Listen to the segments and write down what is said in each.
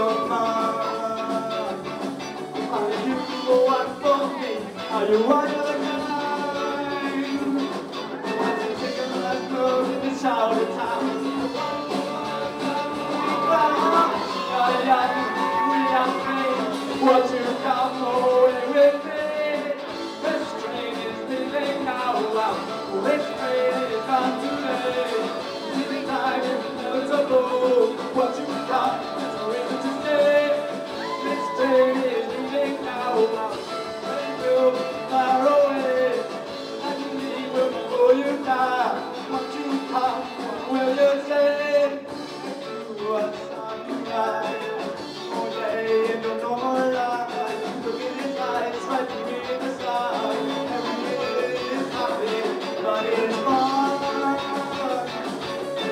your mind? Are you the one for me? Are you one of the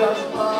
just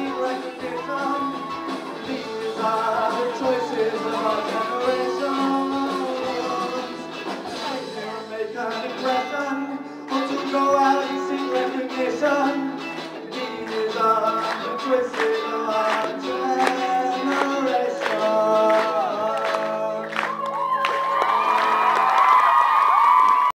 USA.